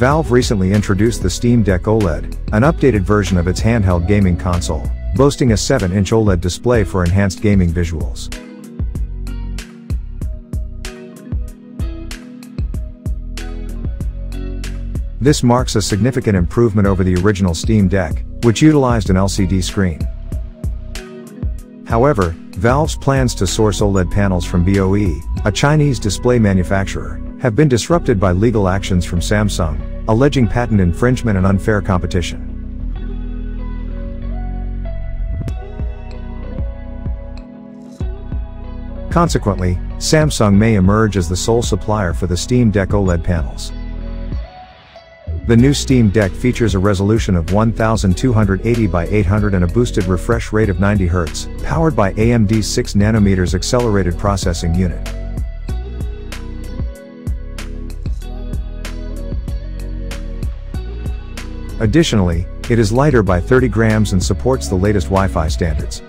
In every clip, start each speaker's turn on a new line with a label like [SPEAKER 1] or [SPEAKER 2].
[SPEAKER 1] Valve recently introduced the Steam Deck OLED, an updated version of its handheld gaming console, boasting a 7-inch OLED display for enhanced gaming visuals. This marks a significant improvement over the original Steam Deck, which utilized an LCD screen. However, Valve's plans to source OLED panels from BOE, a Chinese display manufacturer, have been disrupted by legal actions from Samsung, alleging patent infringement and unfair competition. Consequently, Samsung may emerge as the sole supplier for the Steam Deck OLED panels. The new Steam Deck features a resolution of 1280 by 800 and a boosted refresh rate of 90 Hz, powered by AMD's 6 nanometers accelerated processing unit. Additionally, it is lighter by 30 grams and supports the latest Wi-Fi standards.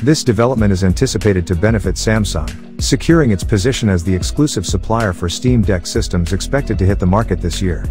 [SPEAKER 1] This development is anticipated to benefit Samsung, securing its position as the exclusive supplier for Steam Deck systems expected to hit the market this year.